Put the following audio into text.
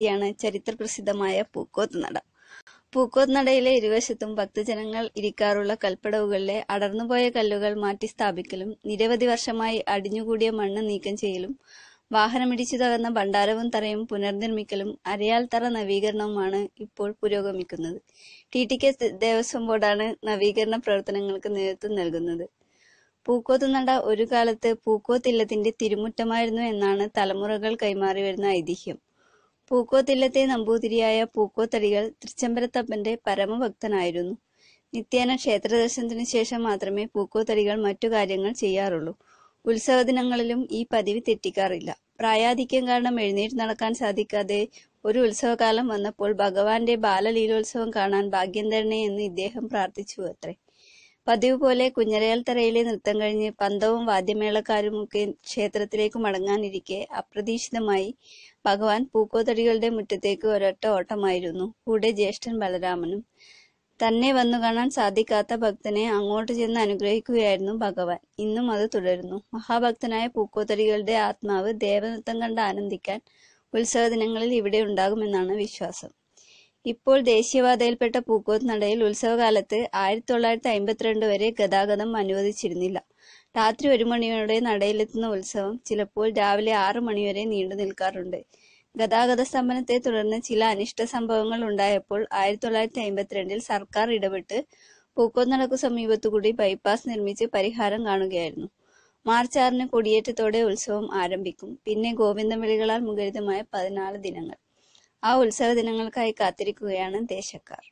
യാണ് ചരിത്രപ്രസിദ്ധമായ പൂക്കോത്ത് നട പൂക്കോത്ത് നടയിലെ ഇരുവശത്തും ഭക്തജനങ്ങൾ ഇരിക്കാറുള്ള കൽപ്പടവുകളിലെ അടർന്നുപോയ കല്ലുകൾ മാറ്റി സ്ഥാപിക്കലും നിരവധി വർഷമായി അടിഞ്ഞുകൂടിയ മണ്ണ് നീക്കം ചെയ്യലും വാഹനമിടിച്ചു തകർന്ന ഭണ്ഡാരവും തറയും പുനർനിർമ്മിക്കലും അരയാൽ തറ നവീകരണവുമാണ് ഇപ്പോൾ പുരോഗമിക്കുന്നത്. ടി. ടി. കെ. ദേവസ്വം ബോർഡാണ് നവീകരണ പ്രവർത്തനങ്ങൾക്ക് നേതൃത്വം നൽകുന്നത്. പൂക്കോത്ത് നട ഒരു കാലത്ത് പൂക്കോത്തില്ലത്തിന്റെ തിരുമുറ്റമായിരുന്നു എന്നാണ് തലമുറകൾ കൈമാറി വരുന്ന ഐതിഹ്യം. പൂക്കോത്തില്ലത്തെ നമ്പൂതിരിയായ പൂക്കോത്തടികൾ തൃച്ചംബരത്തപ്പന്റെ പരമഭക്തനായിരുന്നു. നിത്യേന ക്ഷേത്രദർശനത്തിനു ശേഷം മാത്രമേ പൂക്കോത്തടികൾ മറ്റു കാര്യങ്ങൾ ചെയ്യാറുള്ളൂ. ഉത്സവ ദിനങ്ങളിലും ഈ പതിവ് തെറ്റിക്കാറില്ല. പ്രായാധിക്യം കാരണം എഴുന്നേറ്റ് നടക്കാൻ സാധിക്കാതെ ഒരു ഉത്സവകാലം വന്നപ്പോൾ ഭഗവാന്റെ ബാലലീലോത്സവം കാണാൻ ഭാഗ്യം തരണേ എന്ന് ഇദ്ദേഹം പ്രാർത്ഥിച്ചു അത്രേ പതിവ് പോലെ കുഞ്ഞരയാൽ തറയിലെ നൃത്തം കഴിഞ്ഞ് പന്തവും വാദ്യമേളക്കാരും ഒക്കെ ക്ഷേത്രത്തിലേക്ക് മടങ്ങാനിരിക്കെ അപ്രതീക്ഷിതമായി ഭഗവാൻ പൂക്കോത്തടികളുടെ മുറ്റത്തേക്ക് ഒരൊറ്റ ഓട്ടമായിരുന്നു. കൂടെ ജ്യേഷ്ഠൻ ബലരാമനും. തന്നെ വന്നു കാണാൻ സാധിക്കാത്ത ഭക്തനെ അങ്ങോട്ട് ചെന്ന് അനുഗ്രഹിക്കുകയായിരുന്നു ഭഗവാൻ. ഇന്നും അത് തുടരുന്നു. മഹാഭക്തനായ പൂക്കോത്തടികളുടെ ആത്മാവ് ദേവനൃത്തം കണ്ട് ആനന്ദിക്കാൻ ഉത്സവ ദിനങ്ങളിൽ ഇവിടെ ഉണ്ടാകുമെന്നാണ് വിശ്വാസം. ഇപ്പോൾ ദേശീയപാതയിൽപ്പെട്ട പൂക്കോത്ത് നടയിൽ ഉത്സവകാലത്ത് ആയിരത്തി തൊള്ളായിരത്തി അമ്പത്തിരണ്ട് വരെ ഗതാഗതം അനുവദിച്ചിരുന്നില്ല. രാത്രി ഒരു മണിയോടെ നടയിലെത്തുന്ന ഉത്സവം ചിലപ്പോൾ രാവിലെ ആറു മണിവരെ നീണ്ടു നിൽക്കാറുണ്ട്. ഗതാഗത സ്തംഭനത്തെ തുടർന്ന് ചില അനിഷ്ട സംഭവങ്ങൾ ഉണ്ടായപ്പോൾ ആയിരത്തി തൊള്ളായിരത്തി അമ്പത്തിരണ്ടിൽ സർക്കാർ ഇടപെട്ട് പൂക്കോത്ത് നടക്കു സമീപത്തുകൂടി ബൈപ്പാസ് നിർമ്മിച്ച് പരിഹാരം കാണുകയായിരുന്നു. മാർച്ച് ആറിന് കൊടിയേറ്റത്തോടെ ഉത്സവം ആരംഭിക്കും. പിന്നെ ഗോവിന്ദവിളികളാൽ മുഖരിതമായ പതിനാല് ദിനങ്ങൾ. ആ ഉത്സവ ദിനങ്ങൾക്കായി കാത്തിരിക്കുകയാണ് ദേശക്കാർ.